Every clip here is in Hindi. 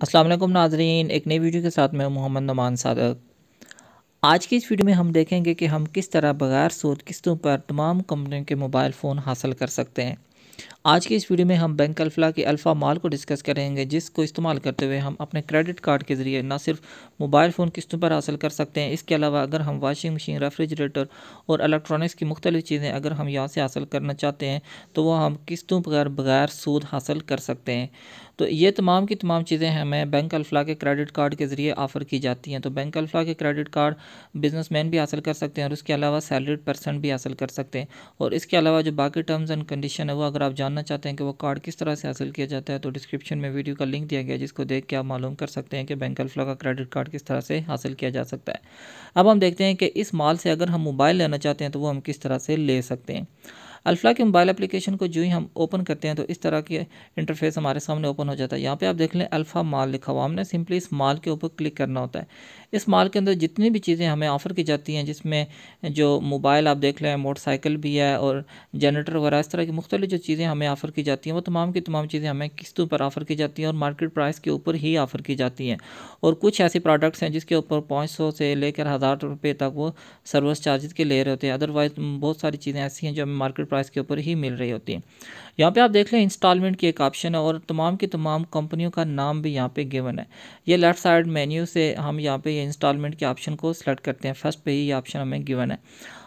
अस्सलाम वालेकुम नाजरीन, एक नई वीडियो के साथ मैं मोहम्मद नमान सादक। आज की इस वीडियो में हम देखेंगे कि हम किस तरह बगैर सूद किस्तों पर तमाम कंपनियों के मोबाइल फ़ोन हासिल कर सकते हैं। आज की इस वीडियो में हम बैंक अल्फला के अल्फ़ा माल को डिस्कस करेंगे, जिसको इस्तेमाल करते हुए हम अपने क्रेडिट कार्ड के ज़रिए ना सिर्फ़ मोबाइल फ़ोन किस्तों पर हासिल कर सकते हैं। इसके अलावा अगर हम वाशिंग मशीन रेफ्रिजरेटर और इलेक्ट्रॉनिक्स की मुख्तलिफ़ चीज़ें अगर हम यहाँ से हासिल करना चाहते हैं तो वह हम किस्तों पर बगैर सूद हासिल कर सकते हैं। तो ये तमाम की तमाम चीज़ें हमें बैंक अल्फला के क्रेडिट कार्ड के ज़रिए ऑफ़र की जाती हैं। तो बैंक अल्फला के क्रेडिट कार्ड बिजनेसमैन भी हासिल कर सकते हैं और उसके अलावा सैलरीड पर्सन भी हासिल कर सकते हैं। और इसके अलावा जो बाकी टर्म्स एंड कंडीशन है, वो अगर आप जानना चाहते हैं कि वो कार्ड किस तरह से हासिल किया जाता है तो डिस्क्रिप्शन में वीडियो का लिंक दिया गया जिसको देख के आप मालूम कर सकते हैं कि बैंक अल्फ्ला का क्रेडिट कार्ड किस तरह से हासिल किया जा सकता है। अब हम देखते हैं कि इस माल से अगर हम मोबाइल लेना चाहते हैं तो वो हम किस तरह से ले सकते हैं। अल्फला के मोबाइल एप्लीकेशन को जो ही हम ओपन करते हैं तो इस तरह के इंटरफेस हमारे सामने ओपन हो जाता है। यहाँ पे आप देख लें अल्फ़ा माल लिखा हुआ हमने। सिंपली इस माल के ऊपर क्लिक करना होता है। इस माल के अंदर जितनी भी चीज़ें हमें ऑफ़र की जाती हैं, जिसमें जो मोबाइल आप देख लें मोटरसाइकिल भी है और जनरेटर वगैरह, इस तरह की मुख्तलि जो चीज़ें हमें ऑफ़र की जाती हैं, वो तमाम की तमाम चीज़ें हमें किस्तों पर ऑफ़र की जाती हैं और मार्केट प्राइस के ऊपर ही ऑफ़र की जाती हैं। और कुछ ऐसे प्रोडक्ट्स हैं जिसके ऊपर पाँच सौ से लेकर हज़ार रुपये तक वो सर्विस चार्जेस के ले रहे होते हैं। अदरवाइज़ बहुत सारी चीज़ें ऐसी हैं जो हमें मार्केट प्राइस के ऊपर ही मिल रही होती है। यहाँ पे आप देख लें इंस्टॉलमेंट की एक ऑप्शन है और तमाम की तमाम कंपनियों का नाम भी यहाँ पे गिवन है। ये लेफ़्ट साइड मेन्यू से हम यहाँ पे ये इंस्टॉलमेंट के ऑप्शन को सिलेक्ट करते हैं। फ़र्स्ट पे ही ये ऑप्शन हमें गिवन है।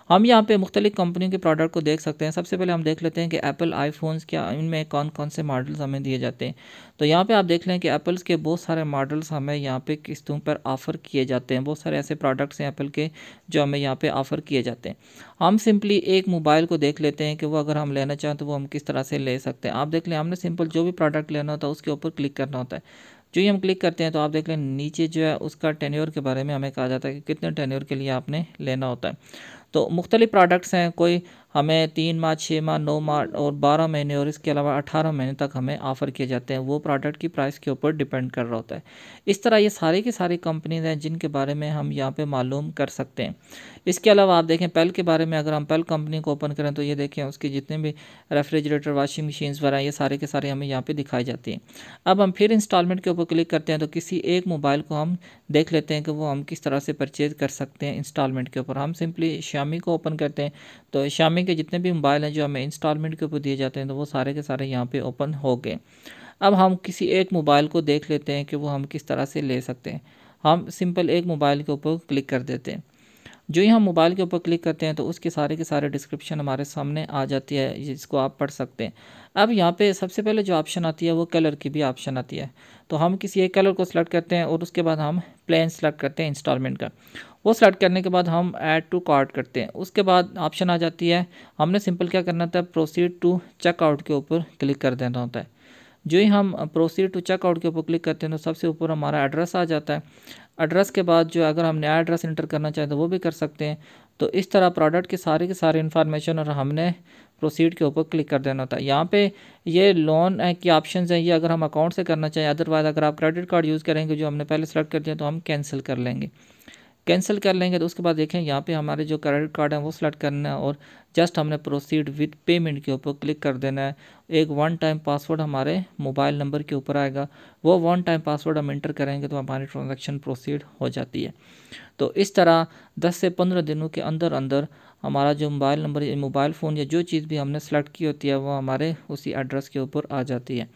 हम यहाँ पे मुख्तलिफ़ कंपनियों के प्रोडक्ट को देख सकते हैं। सबसे पहले हम देख लेते हैं कि एप्पल आईफोन्स क्या, इनमें कौन कौन से मॉडल्स हमें दिए जाते हैं। तो यहाँ पे आप देख लें कि एप्पल्स के बहुत सारे मॉडल्स हमें यहाँ पे किस्तों पर ऑफ़र किए जाते हैं। बहुत सारे ऐसे प्रोडक्ट्स हैं एप्पल के जो हमें यहाँ पे ऑफ़र किए जाते हैं। हम सिंपली एक मोबाइल को देख लेते हैं कि वो अगर हम लेना चाहें तो वो हम किस तरह से ले सकते हैं। आप देख लें, हमने सिंपल जो भी प्रोडक्ट लेना होता है उसके ऊपर क्लिक करना होता है। जो ही हम क्लिक करते हैं तो आप देख लें, नीचे जो है उसका टेन्योर के बारे में हमें कहा जाता है कि कितने टेन्योर के लिए आपने लेना होता है। तो मुख्तलिफ़ प्रोडक्ट्स हैं, कोई हमें तीन माह छः माह, नौ माह और बारह महीने और इसके अलावा अठारह महीने तक हमें ऑफ़र किए जाते हैं। वो प्रोडक्ट की प्राइस के ऊपर डिपेंड कर रहा होता है। इस तरह ये सारी की सारी कंपनीज़ हैं जिनके बारे में हम यहाँ पे मालूम कर सकते हैं। इसके अलावा आप देखें पेल के बारे में अगर हम पेल कंपनी को ओपन करें तो ये देखें, उसके जितने भी रेफ्रिजरेटर वाशिंग मशीन्स वगैरह ये सारे के सारे हमें यहाँ पर दिखाई जाती हैं। अब हम फिर इंस्टॉलमेंट के ऊपर क्लिक करते हैं तो किसी एक मोबाइल को हम देख लेते हैं कि वो हम किस तरह से परचेज़ कर सकते हैं इंस्टॉलमेंट के ऊपर। हम सिंपली शामी को ओपन करते हैं। तो शामी के जितने भी मोबाइल हैं जो हमें इंस्टॉलमेंट के ऊपर दिए जाते हैं तो वो सारे के सारे यहाँ पे ओपन हो गए। अब हम किसी एक मोबाइल को देख लेते हैं कि वो हम किस तरह से ले सकते हैं। हम सिंपल एक मोबाइल के ऊपर क्लिक कर देते हैं। जो ही हम मोबाइल के ऊपर क्लिक करते हैं तो उसके सारे के सारे डिस्क्रिप्शन हमारे सामने आ जाती है, जिसको आप पढ़ सकते हैं। अब यहाँ पे सबसे पहले जो ऑप्शन आती है, वो कलर की भी ऑप्शन आती है। तो हम किसी एक कलर को सिलेक्ट करते हैं और उसके बाद हम प्लान सेलेक्ट करते हैं इंस्टॉलमेंट का। वो सेलेक्ट करने के बाद हम ऐड टू कार्ड करते हैं। उसके बाद ऑप्शन आ जाती है, हमने सिंपल क्या करना था? प्रोसीड टू चेकआउट के ऊपर क्लिक कर देना होता है। जो ही हम प्रोसीड टू चेकआउट के ऊपर क्लिक करते हैं तो सबसे ऊपर हमारा एड्रेस आ जाता है। एड्रेस के बाद जो अगर हम नया एड्रेस इंटर करना चाहें तो वो भी कर सकते हैं। तो इस तरह प्रोडक्ट के सारे के सारे इन्फॉर्मेशन और हमने प्रोसीड के ऊपर क्लिक कर देना होता है यहाँ पे ये लोन की ऑप्शंस हैं, ये अगर हम अकाउंट से करना चाहें अदरवाइज़ अगर आप क्रेडिट कार्ड यूज़ करेंगे, जो हमने पहले सेलेक्ट कर दिया तो हम कैंसिल कर लेंगे। कैंसिल कर लेंगे तो उसके बाद देखें, यहाँ पे हमारे जो क्रेडिट कार्ड है वो सिलेक्ट करना है और जस्ट हमने प्रोसीड विद पेमेंट के ऊपर क्लिक कर देना है। एक वन टाइम पासवर्ड हमारे मोबाइल नंबर के ऊपर आएगा। वो वन टाइम पासवर्ड हम इंटर करेंगे तो हमारी ट्रांजैक्शन प्रोसीड हो जाती है। तो इस तरह 10 से 15 दिनों के अंदर अंदर हमारा जो मोबाइल नंबर मोबाइल फ़ोन या जो चीज़ भी हमने सेलेक्ट की होती है, वो हमारे उसी एड्रेस के ऊपर आ जाती है।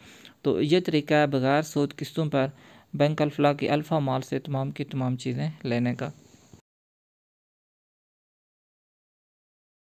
तो ये तरीका है, बगैर सूद किस्तों पर बैंक अल्फला की अल्फ़ा माल से तमाम की तमाम चीज़ें लेने का।